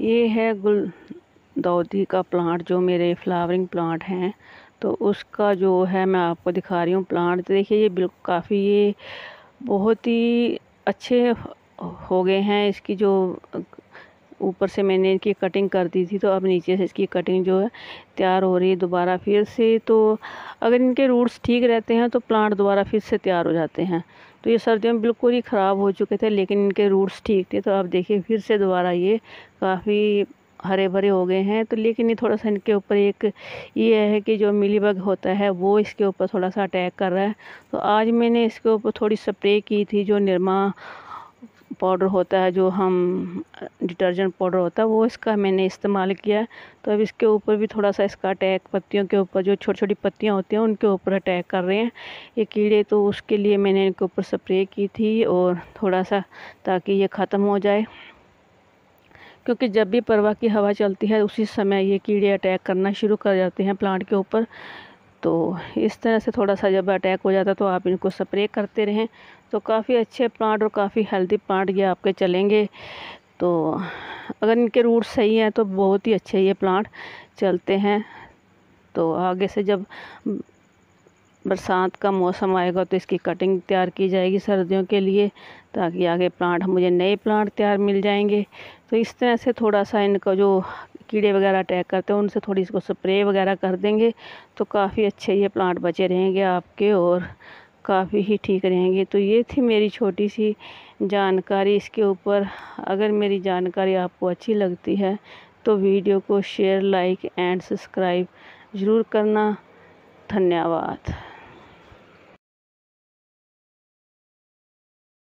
ये है गुल का प्लांट, जो मेरे फ्लावरिंग प्लांट हैं। तो उसका जो है, मैं आपको दिखा रही हूँ प्लांट। तो देखिए, ये बिल्कुल काफ़ी, ये बहुत ही अच्छे हो गए हैं। इसकी जो ऊपर से मैंने इनकी कटिंग कर दी थी तो अब नीचे से इसकी कटिंग जो है तैयार हो रही है दोबारा फिर से। तो अगर इनके रूट्स ठीक रहते हैं तो प्लांट दोबारा फिर से तैयार हो जाते हैं। तो ये सर्दियों में बिल्कुल ही ख़राब हो चुके थे, लेकिन इनके रूट्स ठीक थे तो अब देखिए फिर से दोबारा ये काफ़ी हरे भरे हो गए हैं। तो लेकिन ये थोड़ा सा इनके ऊपर एक ये है कि जो मिली बग होता है, वो इसके ऊपर थोड़ा सा अटैक कर रहा है। तो आज मैंने इसके ऊपर थोड़ी स्प्रे की थी, जो निरमा पाउडर होता है, जो हम, डिटर्जेंट पाउडर होता है, वो इसका मैंने इस्तेमाल किया तो अब इसके ऊपर भी थोड़ा सा इसका अटैक, पत्तियों के ऊपर, जो छोटी छोटी पत्तियाँ होती हैं, उनके ऊपर अटैक कर रहे हैं। ये कीड़े तो उसके लिए मैंने इनके ऊपर स्प्रे की थी और थोड़ा सा ताकि ये ख़त्म हो जाए। क्योंकि जब भी परवा की हवा चलती है, उसी समय ये कीड़े अटैक करना शुरू कर जाते हैं प्लांट के ऊपर। तो इस तरह से थोड़ा सा जब अटैक हो जाता तो आप इनको स्प्रे करते रहें। तो काफ़ी अच्छे प्लांट और काफ़ी हेल्दी प्लांट ये आपके चलेंगे। तो अगर इनके रूट सही हैं तो बहुत ही अच्छे ये प्लांट चलते हैं। तो आगे से जब बरसात का मौसम आएगा तो इसकी कटिंग तैयार की जाएगी सर्दियों के लिए, ताकि आगे प्लांट मुझे नए प्लांट तैयार मिल जाएँगे। तो इस तरह से थोड़ा सा इनका जो कीड़े वगैरह अटैक करते हैं, उनसे थोड़ी इसको स्प्रे वगैरह कर देंगे तो काफ़ी अच्छे ये प्लांट बचे रहेंगे आपके और काफ़ी ही ठीक रहेंगे। तो ये थी मेरी छोटी सी जानकारी इसके ऊपर। अगर मेरी जानकारी आपको अच्छी लगती है तो वीडियो को शेयर, लाइक एंड सब्सक्राइब ज़रूर करना। धन्यवाद।